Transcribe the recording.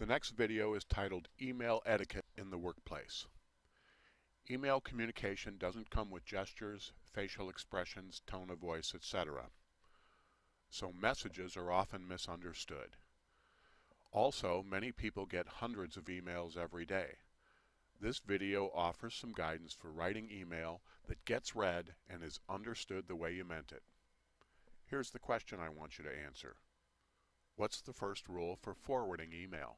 The next video is titled Email Etiquette in the Workplace. Email communication doesn't come with gestures, facial expressions, tone of voice, etc. So messages are often misunderstood. Also, many people get hundreds of emails every day. This video offers some guidance for writing email that gets read and is understood the way you meant it. Here's the question I want you to answer. What's the first rule for forwarding email?